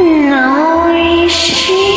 Nourishing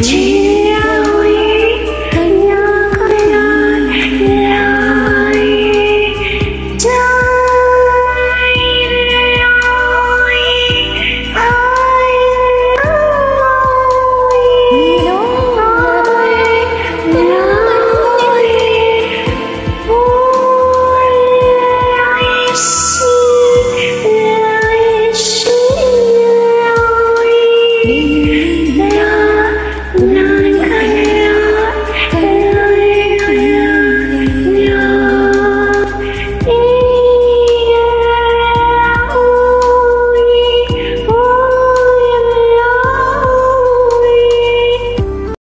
情。